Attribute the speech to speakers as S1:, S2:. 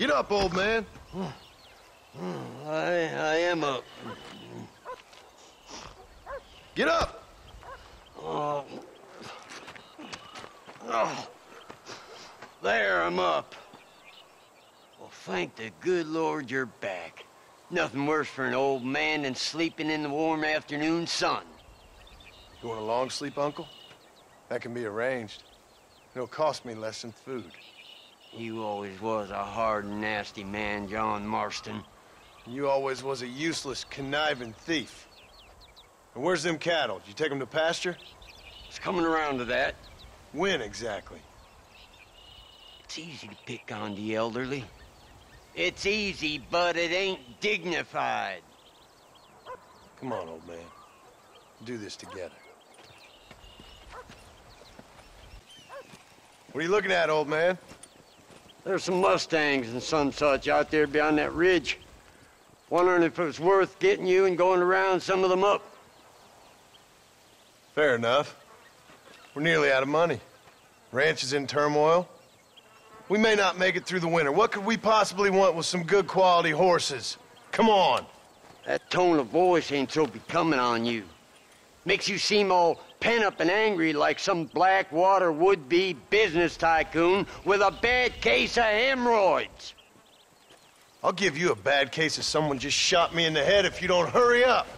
S1: Get up, old man.
S2: I, I am up.
S1: Get up.
S2: Oh. Oh. There, I'm up. Well, thank the good Lord you're back. Nothing worse for an old man than sleeping in the warm afternoon sun.
S1: You want a long sleep, Uncle? That can be arranged. It'll cost me less than food.
S2: You always was a hard and nasty man, John Marston.
S1: You always was a useless, conniving thief. And where's them cattle? Did you take them to pasture?
S2: It's coming around to that.
S1: When exactly?
S2: It's easy to pick on the elderly. It's easy, but it ain't dignified.
S1: Come on, old man. Do this together. What are you looking at, old man?
S2: There's some Mustangs and some such out there beyond that ridge. Wondering if it was worth getting you and going around some of them up.
S1: Fair enough. We're nearly out of money. Ranch is in turmoil. We may not make it through the winter. What could we possibly want with some good quality horses? Come on.
S2: That tone of voice ain't so becoming on you. Makes you seem all pent up and angry like some blackwater would-be business tycoon with a bad case of hemorrhoids.
S1: I'll give you a bad case of someone just shot me in the head if you don't hurry up.